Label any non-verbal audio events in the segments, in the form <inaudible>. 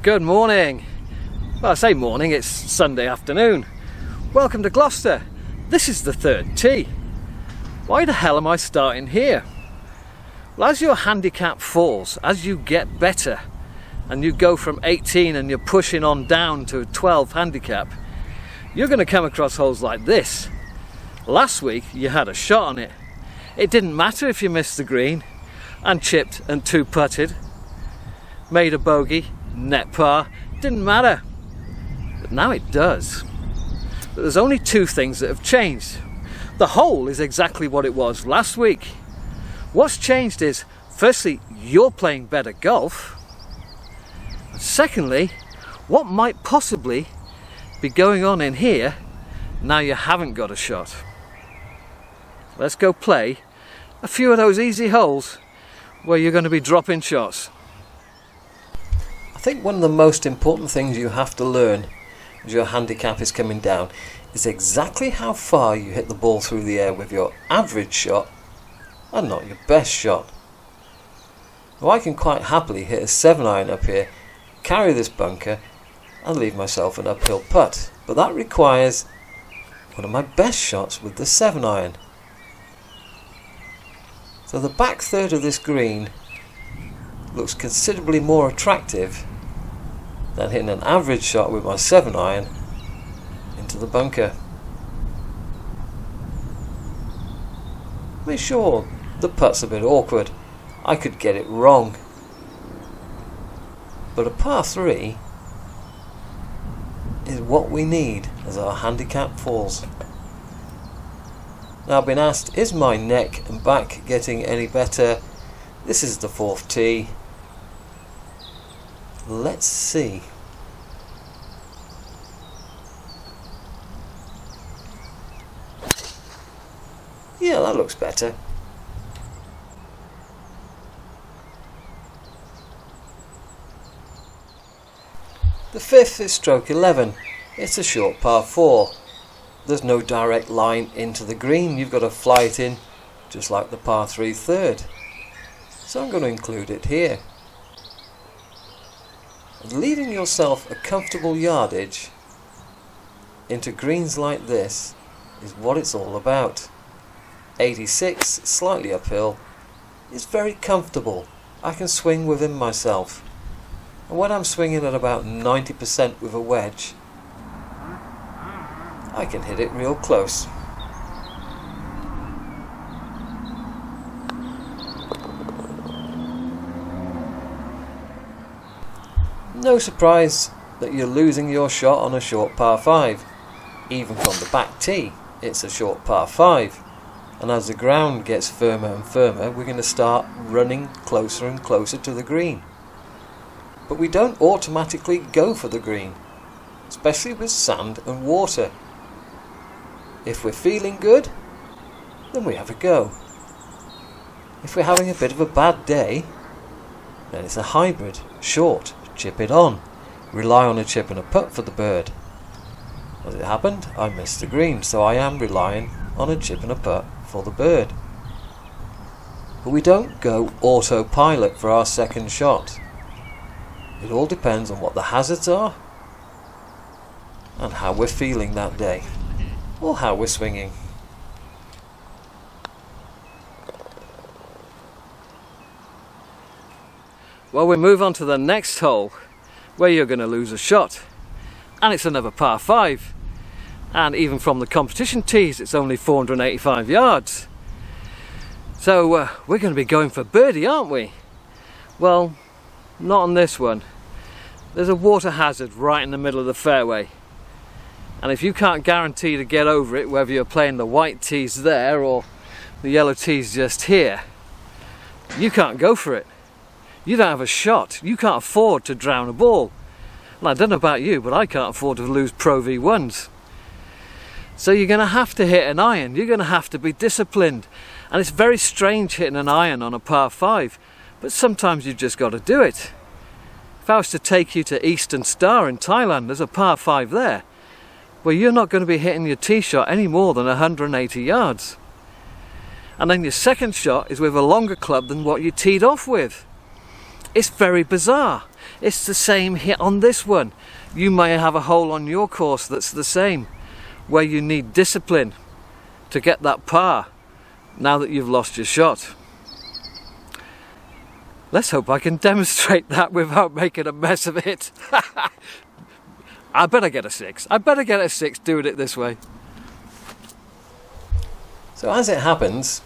Good morning. Well, I say morning, it's Sunday afternoon. Welcome to Gloucester. This is the third tee. Why the hell am I starting here? Well, as your handicap falls, as you get better, and you go from 18 and you're pushing on down to a 12 handicap, you're going to come across holes like this. Last week you had a shot on it. It didn't matter if you missed the green and chipped and two putted, made a bogey, net par, didn't matter. But now it does. But there's only two things that have changed. The hole is exactly what it was last week. What's changed is, firstly, you're playing better golf. And Secondly, what might possibly be going on in here now you haven't got a shot? Let's go play a few of those easy holes where you're going to be dropping shots. I think one of the most important things you have to learn as your handicap is coming down is exactly how far you hit the ball through the air with your average shot and not your best shot. Now I can quite happily hit a 7 iron up here, carry this bunker and leave myself an uphill putt, but that requires one of my best shots with the 7 iron. So the back third of this green looks considerably more attractive than hitting an average shot with my 7 iron into the bunker. I mean sure, the putt's a bit awkward. I could get it wrong. But a par 3 is what we need as our handicap falls. Now I've been asked, is my neck and back getting any better? This is the fourth tee. Let's see. Yeah, that looks better. The fifth is stroke 11. It's a short par 4 there's no direct line into the green. You've got to fly it in just like the par 3 third. So I'm going to include it here. Leaving yourself a comfortable yardage into greens like this is what it's all about. 86, slightly uphill, is very comfortable. I can swing within myself. And when I'm swinging at about 90% with a wedge, I can hit it real close. No surprise that you're losing your shot on a short par 5. Even from the back tee, it's a short par 5. And as the ground gets firmer and firmer, we're going to start running closer and closer to the green. But we don't automatically go for the green, especially with sand and water. If we're feeling good, then we have a go. If we're having a bit of a bad day, then it's a hybrid, short, chip it on, rely on a chip and a putt for the bird. As it happened, I missed the green, so I am relying on a chip and a putt for the bird. But we don't go autopilot for our second shot. It all depends on what the hazards are and how we're feeling that day or how we're swinging. Well, we move on to the next hole where you're going to lose a shot. And it's another par 5. And even from the competition tees, it's only 485 yards. So uh, we're going to be going for birdie, aren't we? Well, not on this one. There's a water hazard right in the middle of the fairway and if you can't guarantee to get over it whether you're playing the white tees there or the yellow tees just here you can't go for it you don't have a shot. You can't afford to drown a ball. And I don't know about you but I can't afford to lose Pro V1s so you're going to have to hit an iron. You're going to have to be disciplined. And it's very strange hitting an iron on a par 5 but sometimes you've just got to do it. If I was to take you to Eastern Star in Thailand there's a par 5 there well you're not going to be hitting your tee shot any more than 180 yards. And then your second shot is with a longer club than what you teed off with. It's very bizarre. It's the same here on this one. You may have a hole on your course that's the same, where you need discipline to get that par now that you've lost your shot. Let's hope I can <laughs> demonstrate that without making a mess of it. <laughs> I better get a six. I better get a six doing it this way. So as it happens,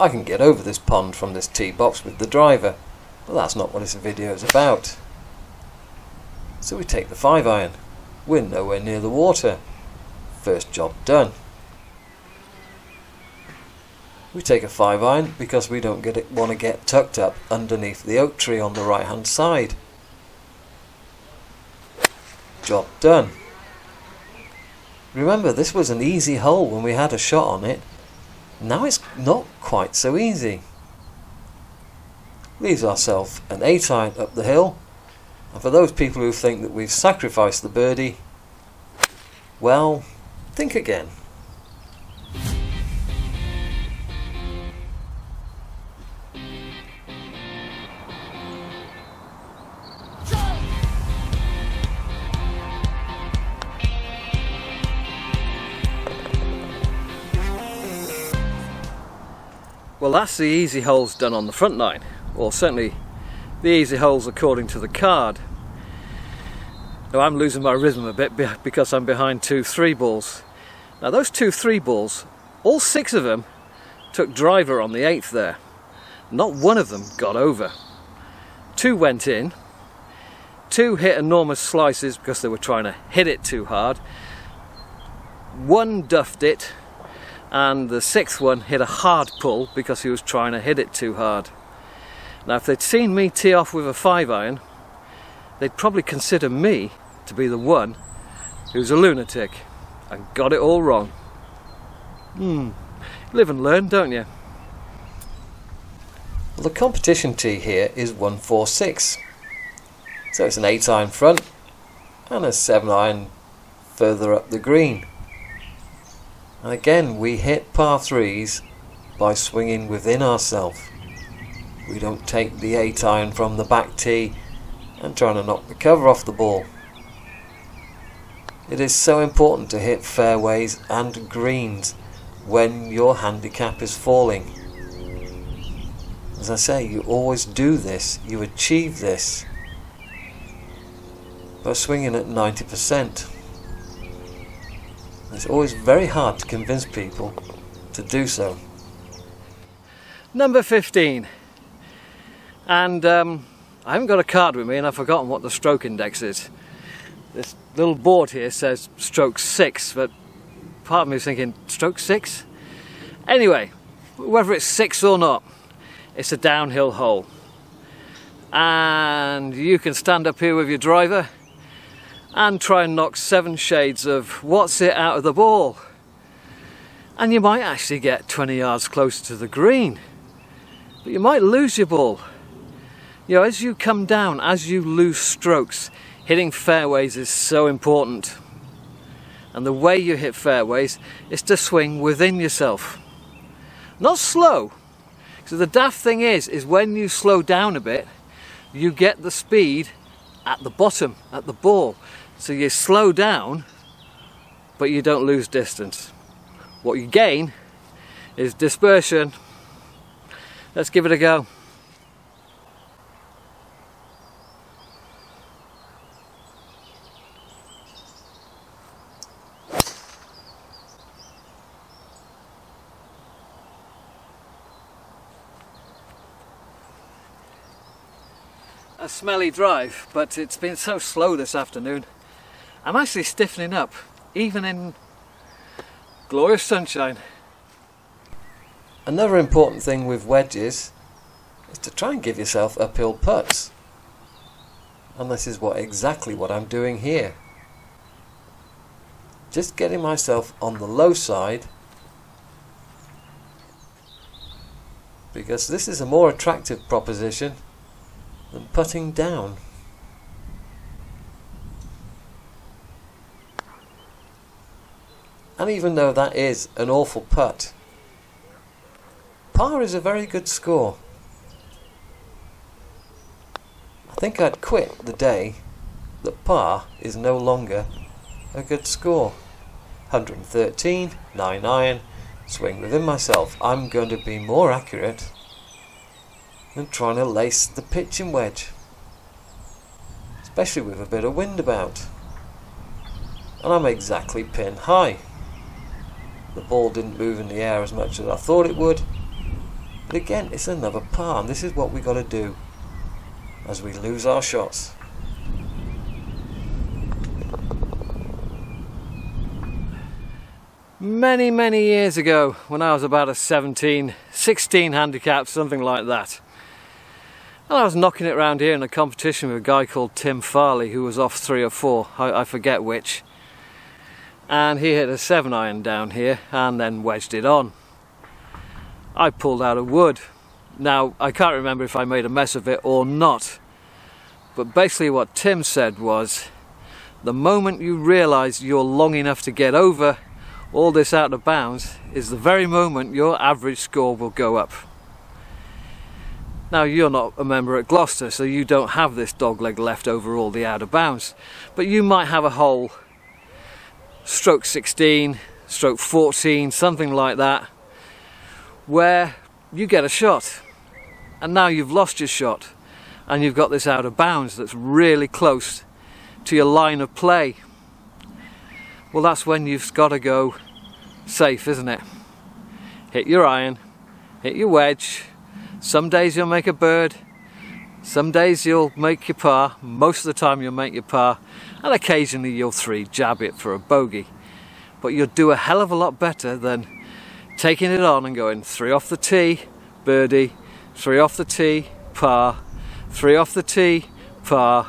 I can get over this pond from this tee box with the driver, but that's not what this video is about. So we take the 5 iron. We're nowhere near the water. First job done. We take a 5 iron because we don't get it, want to get tucked up underneath the oak tree on the right hand side. Job done. Remember this was an easy hole when we had a shot on it. Now it's not quite so easy. Leaves ourselves an 8 iron up the hill. And for those people who think that we've sacrificed the birdie, well, think again. Well, that's the easy holes done on the front line, or certainly the easy holes according to the card. Now I'm losing my rhythm a bit because I'm behind two three balls. Now those two three balls, all six of them took driver on the eighth there. Not one of them got over. Two went in, two hit enormous slices because they were trying to hit it too hard. One duffed it and the sixth one hit a hard pull because he was trying to hit it too hard. Now if they'd seen me tee off with a 5 iron they'd probably consider me to be the one who's a lunatic and got it all wrong. Hmm, live and learn don't you? Well, the competition tee here is 146 so it's an 8 iron front and a 7 iron further up the green. And again, we hit par threes by swinging within ourselves. We don't take the 8 iron from the back tee and trying to knock the cover off the ball. It is so important to hit fairways and greens when your handicap is falling. As I say, you always do this, you achieve this by swinging at 90%. It's always very hard to convince people to do so. Number 15. And um, I haven't got a card with me and I've forgotten what the stroke index is. This little board here says stroke 6, but part of me is thinking, stroke 6? Anyway, whether it's 6 or not, it's a downhill hole. And you can stand up here with your driver and try and knock seven shades of what's it out of the ball. And you might actually get 20 yards closer to the green, but you might lose your ball. You know, as you come down, as you lose strokes, hitting fairways is so important. And the way you hit fairways is to swing within yourself. Not slow. So the daft thing is, is when you slow down a bit, you get the speed at the bottom, at the ball. So you slow down, but you don't lose distance. What you gain is dispersion. Let's give it a go. a smelly drive, but it's been so slow this afternoon. I'm actually stiffening up, even in glorious sunshine. Another important thing with wedges is to try and give yourself uphill putts. And this is what exactly what I'm doing here. Just getting myself on the low side because this is a more attractive proposition than putting down. And even though that is an awful putt, par is a very good score. I think I'd quit the day that par is no longer a good score. 113, 9 iron, swing within myself. I'm going to be more accurate than trying to lace the pitching wedge, especially with a bit of wind about. And I'm exactly pin high. The ball didn't move in the air as much as I thought it would. But again, it's another par, and this is what we got to do as we lose our shots. Many, many years ago, when I was about a 17, 16 handicap, something like that. And I was knocking it around here in a competition with a guy called Tim Farley, who was off three or four, I, I forget which. And he hit a seven iron down here and then wedged it on. I pulled out a wood. Now, I can't remember if I made a mess of it or not. But basically what Tim said was, the moment you realise you're long enough to get over all this out of bounds is the very moment your average score will go up. Now you're not a member at Gloucester so you don't have this dogleg left over all the out of bounds. But you might have a hole. Stroke 16, stroke 14, something like that where you get a shot. And now you've lost your shot and you've got this out of bounds that's really close to your line of play. Well that's when you've got to go safe isn't it? Hit your iron hit your wedge some days you'll make a bird. Some days you'll make your par most of the time you'll make your par and occasionally you'll three jab it for a bogey. But you'll do a hell of a lot better than taking it on and going three off the tee birdie. Three off the tee par three off the tee par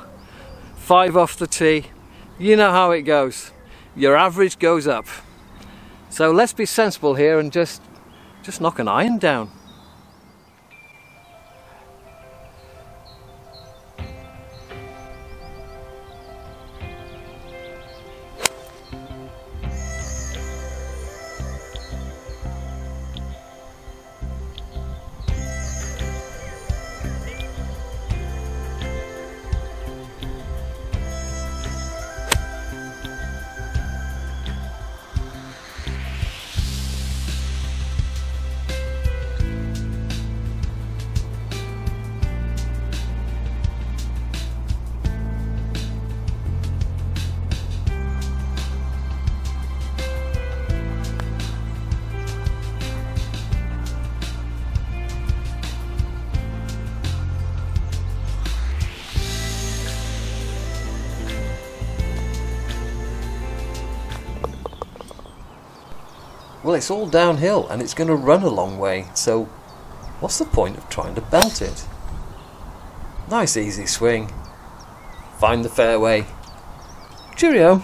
five off the tee. You know how it goes. Your average goes up. So let's be sensible here and just just knock an iron down. Well, it's all downhill and it's going to run a long way, so what's the point of trying to belt it? Nice easy swing. Find the fairway. Cheerio.